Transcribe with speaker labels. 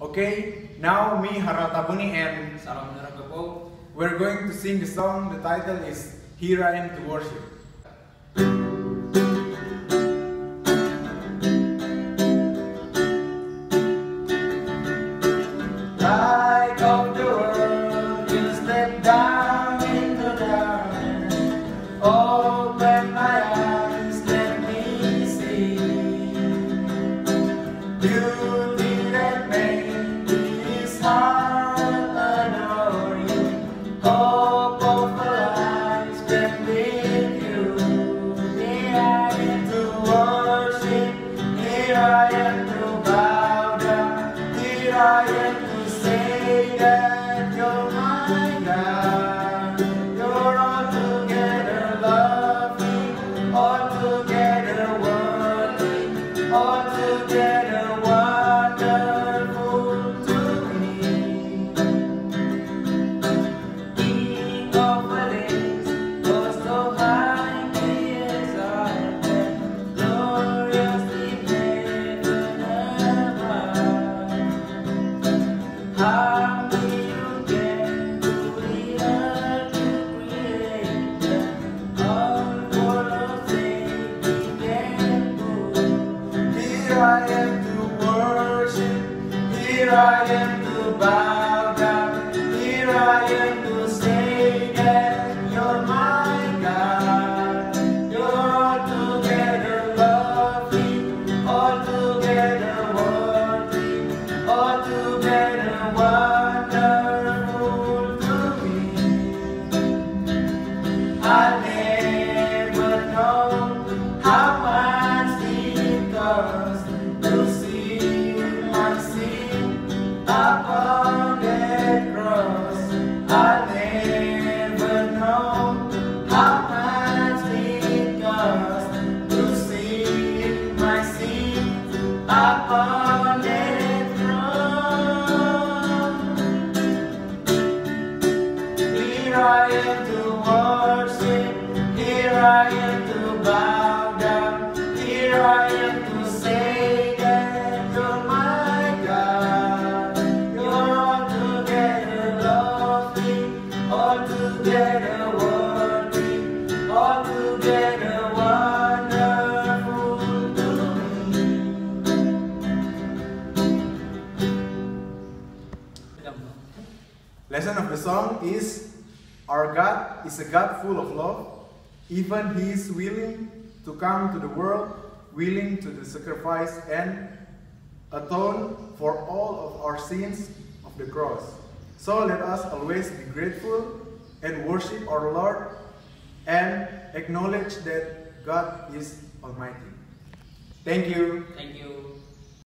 Speaker 1: Okay, now me Harnal Tabuni and
Speaker 2: Salomo Nerokepou.
Speaker 1: we're going to sing the song. The title is Here I Am to Worship. Here I am here I am Here I am to worship, here I am to bow down, here I am Lesson of the song is Our God is a God full of love. Even He is willing to come to the world, willing to the sacrifice and atone for all of our sins of the cross. So let us always be grateful and worship our Lord and acknowledge that God is Almighty. Thank you.
Speaker 2: Thank you.